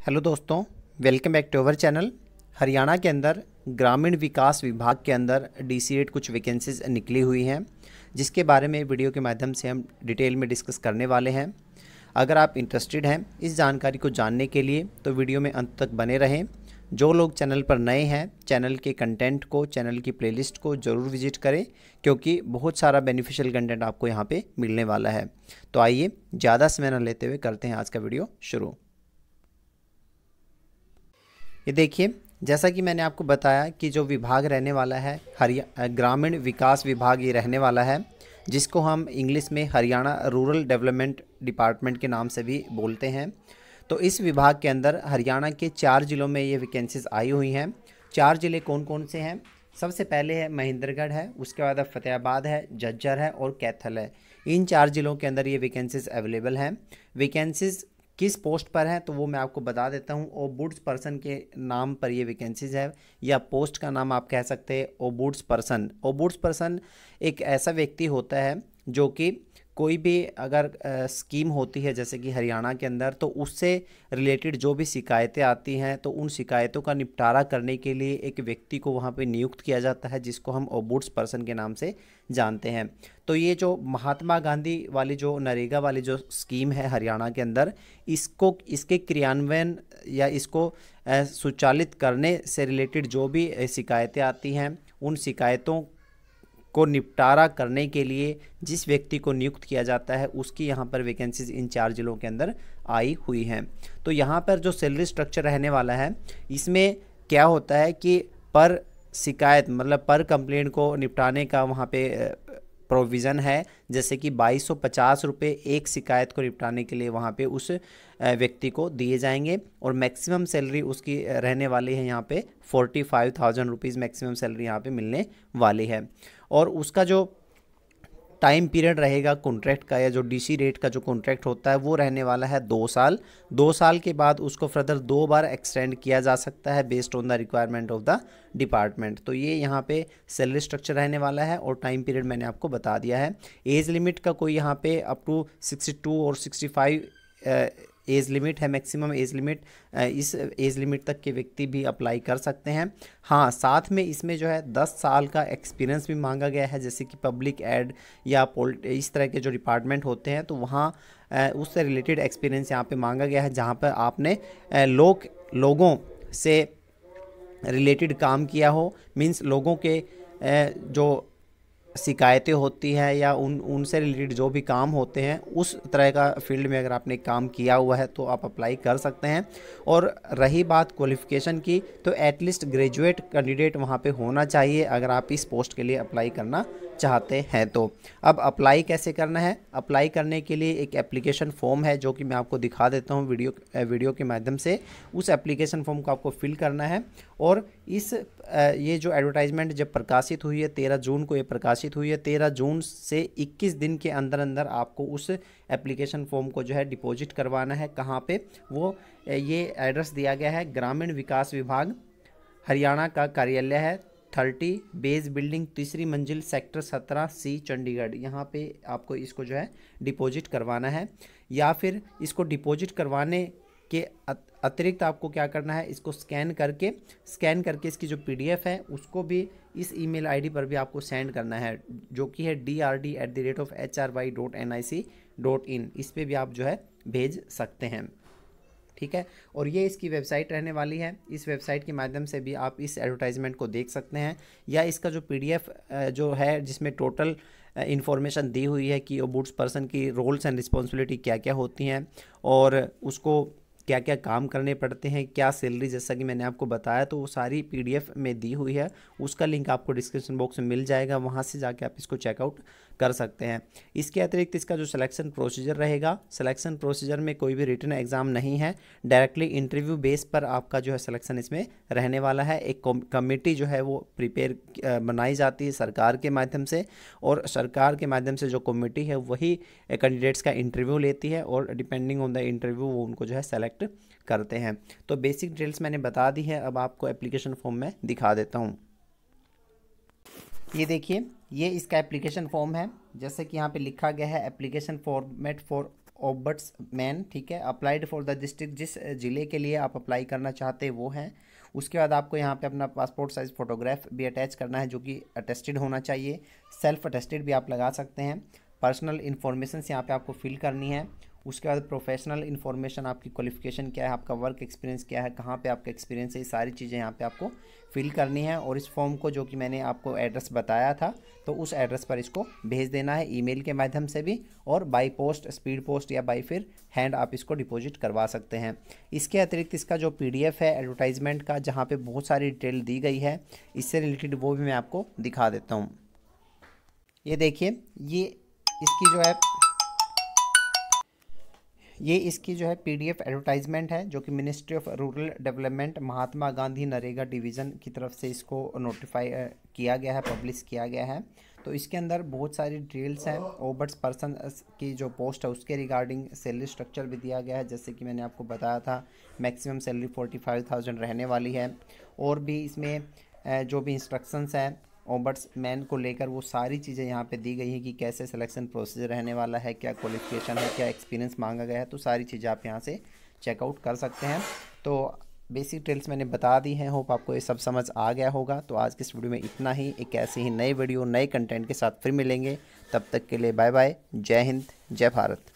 Hello दोस्तों, welcome back to our channel. Haryana के अंदर ग्रामीण विकास विभाग के अंदर डी कुछ वैकेंसीज निकली हुई हैं, जिसके बारे में वीडियो के माध्यम से हम डिटेल में डिस्कस करने वाले हैं। अगर आप इंटरेस्टेड हैं इस जानकारी को जानने के लिए तो वीडियो में अंत तक बने रहें। जो लोग चैनल पर नए हैं, चैनल के कंटेंट को, चैनल की प्लेलिस्ट को ज़रूर विज़िट करें, क्योंकि बहुत सारा बेनिफिशियल कंटेंट आपको यहाँ पे मिलने वाला है। तो आइए, ज़्यादा समय न लेते हुए करते हैं आज का वीडियो शुरू। ये देखिए, जैसा कि मैंने आपको बताया कि जो विभाग रहने वाला है, हरिया ग्रामीण विकास विभाग ये रहने वाला है, जिसको हम इंग्लिश में हरियाणा रूरल डेवलपमेंट डिपार्टमेंट के नाम से भी बोलते हैं। तो इस विभाग के अंदर हरियाणा के चार ज़िलों में ये वैकेंसीज आई हुई हैं। चार ज़िले कौन कौन से हैं? सबसे पहले है महेंद्रगढ़ है, उसके बाद फतेहाबाद है, झज्जर है और कैथल है। इन चार ज़िलों के अंदर ये वैकेंसीज अवेलेबल हैं। वैकेंसीज किस पोस्ट पर है तो वो मैं आपको बता देता हूँ। ओ बुड्स पर्सन के नाम पर ये वैकेंसीज है, या पोस्ट का नाम आप कह सकते हैं ओ बुड्स पर्सन ओ बुड्स पर्सन एक ऐसा व्यक्ति होता है, जो कि कोई भी अगर स्कीम होती है जैसे कि हरियाणा के अंदर तो उससे रिलेटेड जो भी शिकायतें आती हैं तो उन शिकायतों का निपटारा करने के लिए एक व्यक्ति को वहाँ पे नियुक्त किया जाता है, जिसको हम ओबुड्स पर्सन के नाम से जानते हैं। तो ये जो महात्मा गांधी वाली जो, नरेगा वाली जो स्कीम है हरियाणा के अंदर, इसको, इसके क्रियान्वयन या इसको सुचालित करने से रिलेटेड जो भी शिकायतें आती हैं, उन शिकायतों को निपटारा करने के लिए जिस व्यक्ति को नियुक्त किया जाता है, उसकी यहाँ पर वैकेंसीज इन चार जिलों के अंदर आई हुई हैं। तो यहाँ पर जो सैलरी स्ट्रक्चर रहने वाला है, इसमें क्या होता है कि पर शिकायत मतलब पर कंप्लेंट को निपटाने का वहाँ पे प्रोविज़न है, जैसे कि बाईस सौ पचास रुपये एक शिकायत को निपटाने के लिए वहाँ पे उस व्यक्ति को दिए जाएँगे और मैक्सिमम सैलरी उसकी रहने वाली है यहाँ पे forty five thousand rupees maximum salary यहाँ पे मिलने वाली है। और उसका जो टाइम पीरियड रहेगा कॉन्ट्रैक्ट का या जो डीसी रेट का जो कॉन्ट्रैक्ट होता है, वो रहने वाला है दो साल। दो साल के बाद उसको फर्दर दो बार एक्सटेंड किया जा सकता है based on the requirement of the department तो ये यहाँ पे सैलरी स्ट्रक्चर रहने वाला है और टाइम पीरियड मैंने आपको बता दिया है। एज लिमिट का कोई यहाँ पे अप टू सिक्सटी और सिक्सटी एज लिमिट है, मैक्सिमम एज लिमिट इस एज लिमिट तक के व्यक्ति भी अप्लाई कर सकते हैं। हाँ साथ में इसमें जो है दस साल का एक्सपीरियंस भी मांगा गया है, जैसे कि पब्लिक एड या इस तरह के जो डिपार्टमेंट होते हैं तो वहाँ उससे रिलेटेड एक्सपीरियंस यहाँ पे मांगा गया है, जहाँ पर आपने लोग, लोगों से रिलेटेड काम किया हो मीन्स लोगों के जो शिकायतें होती हैं या उन, उनसे रिलेटेड जो भी काम होते हैं, उस तरह का फ़ील्ड में अगर आपने काम किया हुआ है तो आप अप्लाई कर सकते हैं। और रही बात क्वालिफ़िकेशन की तो एटलीस्ट ग्रेजुएट कैंडिडेट वहाँ पे होना चाहिए, अगर आप इस पोस्ट के लिए अप्लाई करना चाहते हैं तो। अब अप्लाई कैसे करना है? अप्लाई करने के लिए एक एप्लीकेशन फॉर्म है, जो कि मैं आपको दिखा देता हूँ वीडियो वीडियो के माध्यम से। उस एप्लीकेशन फॉर्म को आपको फिल करना है और इस ये जो एडवर्टाइजमेंट जब प्रकाशित हुई है, तेरह जून को ये प्रकाशित हुई है, तेरह जून से इक्कीस दिन के अंदर अंदर आपको उस एप्लीकेशन फॉर्म को जो है डिपॉजिट करवाना है। कहाँ पे? वो ये एड्रेस दिया गया है, ग्रामीण विकास विभाग, हरियाणा का कार्यालय है। थर्टी, बेस बिल्डिंग, तीसरी मंजिल, सेक्टर सत्रह, सी, चंडीगढ़। यहाँ पे आपको इसको जो है डिपॉजिट करवाना है। या फिर इसको डिपॉजिट करवाने के अतिरिक्त आपको क्या करना है, इसको स्कैन करके स्कैन करके इसकी जो पीडीएफ है, उसको भी इस ईमेल आईडी पर भी आपको सेंड करना है, जो कि है D R D at the rate of H R Y dot N I C dot in इस पर भी आप जो है भेज सकते हैं। ठीक है? और ये इसकी वेबसाइट रहने वाली है। इस वेबसाइट के माध्यम से भी आप इस एडवर्टाइजमेंट को देख सकते हैं। या इसका जो पीडीएफ जो है, जिसमें टोटल इन्फॉर्मेशन दी हुई है कि वो बूट्स पर्सन की रोल्स एंड रिस्पॉन्सिबिलिटी क्या क्या होती हैं, और उसको क्या क्या काम करने पड़ते हैं, क्या सैलरी जैसा कि मैंने आपको बताया तो वो सारी पीडीएफ में दी हुई है। उसका लिंक आपको डिस्क्रिप्शन बॉक्स में मिल जाएगा, वहाँ से जाके आप इसको चेकआउट कर सकते हैं। इसके अतिरिक्त इसका जो सिलेक्शन प्रोसीजर रहेगा सिलेक्शन प्रोसीजर में कोई भी रिटर्न एग्ज़ाम नहीं है। डायरेक्टली इंटरव्यू बेस पर आपका जो है सिलेक्शन इसमें रहने वाला है। एक कमेटी जो है वो प्रिपेयर बनाई जाती है सरकार के माध्यम से और सरकार के माध्यम से जो कमेटी है, वही कैंडिडेट्स का इंटरव्यू लेती है और डिपेंडिंग ऑन द इंटरव्यू वो उनको जो है सेलेक्ट करते हैं। तो बेसिक डिटेल्स मैंने बता दी है, अब आपको एप्लीकेशन फॉर्म में दिखा देता हूँ। ये देखिए, ये इसका एप्लीकेशन फॉर्म है। जैसे कि यहाँ पे लिखा गया है application format for ombudsman ठीक है? अप्लाइड फॉर द डिस्ट्रिक्ट जिस ज़िले के लिए आप अप्लाई करना चाहते हैं, वो हैं। उसके बाद आपको यहाँ पे अपना पासपोर्ट साइज़ फ़ोटोग्राफ भी अटैच करना है, जो कि अटेस्टेड होना चाहिए। सेल्फ अटेस्टेड भी आप लगा सकते हैं। पर्सनल इन्फॉर्मेशन यहाँ पे आपको फिल करनी है। उसके बाद प्रोफेशनल इन्फॉर्मेशन आपकी क्वालिफिकेशन क्या है, आपका वर्क एक्सपीरियंस क्या है, कहाँ पे आपका एक्सपीरियंस है, ये सारी चीज़ें यहाँ पे आपको फिल करनी है और इस फॉर्म को जो कि मैंने आपको एड्रेस बताया था तो उस एड्रेस पर इसको भेज देना है ईमेल के माध्यम से भी और बाई पोस्ट स्पीड पोस्ट या बाई फिर हैंड आप इसको डिपॉजिट करवा सकते हैं। इसके अतिरिक्त इसका जो पीडीएफ है एडवर्टाइजमेंट का, जहाँ पर बहुत सारी डिटेल दी गई है, इससे रिलेटेड वो भी मैं आपको दिखा देता हूँ। ये देखिए, ये इसकी जो है ये इसकी जो है पीडीएफ एडवर्टाइजमेंट है, जो कि ministry of rural development Mahatma Gandhi NREGA division की तरफ़ से इसको नोटिफाई किया गया है पब्लिश किया गया है। तो इसके अंदर बहुत सारी डिटेल्स हैं। ओबर्ट्स पर्सन की जो पोस्ट है, उसके रिगार्डिंग सैलरी स्ट्रक्चर भी दिया गया है। जैसे कि मैंने आपको बताया था maximum salary forty five thousand रहने वाली है। और भी इसमें जो भी इंस्ट्रक्शंस हैं ओबर्ट्स मैन को लेकर वो सारी चीज़ें यहाँ पे दी गई हैं कि कैसे सिलेक्शन प्रोसीजर रहने वाला है, क्या क्वालिफिकेशन है, क्या एक्सपीरियंस मांगा गया है तो सारी चीज़ें आप यहाँ से चेकआउट कर सकते हैं। तो बेसिक डिटेल्स मैंने बता दी हैं होप आपको ये सब समझ आ गया होगा। तो आज के इस वीडियो में इतना ही, एक ऐसे ही नई वीडियो नए कंटेंट के साथ फिर मिलेंगे। तब तक के लिए बाय बाय जय हिंद, जय भारत।